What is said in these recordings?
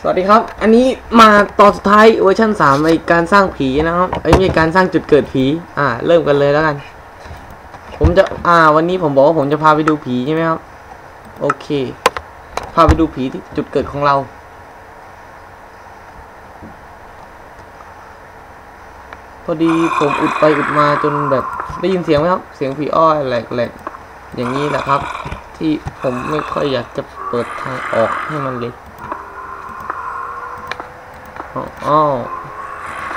สวัสดีครับ อันนี้มาตอนสุดท้ายเวอร์ชัน3ไอการสร้างผีนะครับไอ้ม่ใช่การสร้างจุดเกิดผี อ่า เริ่มกันเลยแล้วกัน ผมจะ อ่า วันนี้ผมบอกว่าผมจะพาไปดูผีใช่ไหมครับ โอเค พาไปดูผีที่จุดเกิดของเรา พอดีผมอุดไปอุดมาจนแบบได้ยินเสียงไหมครับ เสียงผีอ้อยแหลกๆอย่างนี้แหละครับ ที่ผมไม่ค่อยอยากจะเปิดทางออกให้มันเลย อ้าว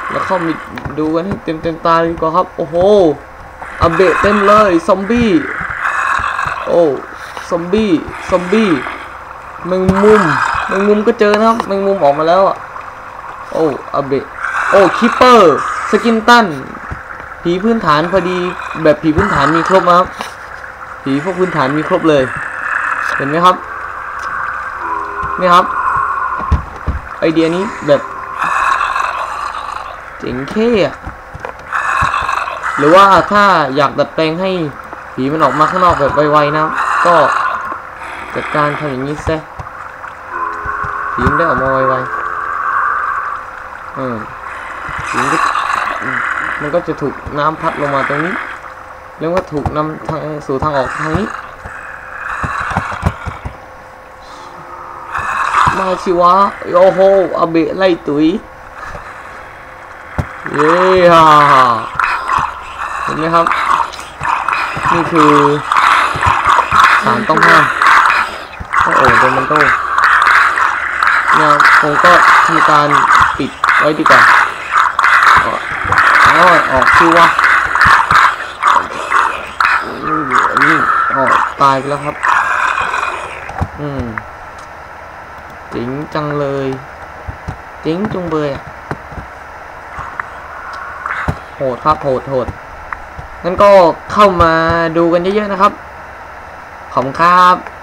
แล้วเข้ามาดูกันให้เต็มเต็มตาดีกว่าครับ โอ้โหอาเบะเต็มเลยซอมบี้โอ้ซอมบี้ซอมบี้แมงมุมแมงมุมก็เจอนะครับแมงมุมออกมาแล้วอะโอ้อาเบะโอ้ creeper skeletonผีพื้นฐานพอดีแบบผีพื้นฐานมีครบนะครับผีพวกพื้นฐานมีครบเลย เห็นไหมครับนี่ครับ ไอเดียนี้แบบ เจ๋งเท่หรือว่าถ้าอยากดัดแปลงให้ผีมันออกมาข้างนอกแบบไวๆนะ ก็จัดการทำอย่างนี้ซะผีมันได้ออกมาไวๆอืมผีมันก็มันก็จะถูกน้ำพัดลงมาตรงนี้ แล้วก็ถูกนำทางสู่ทางออกทางนี้ มาชิวะโอ้โหอาเบะไล่ตุย เย้ฮ่าฮ่าเห็นไหมครับ นี่คือสารต้องห้ามโอ้โหโดนมันโตเนี่ยผมก็ทำการปิดไว้ดีกว่าอ๋อออกชิวะอืมนี่อ๋อตายไปแล้วครับ อืมจ๋งจังเลยจ๋งจุงเบยอะ โหดครับโหดโหดงั้นก็เข้ามาดูกันเยอะๆนะครับ ขอบคุณครับ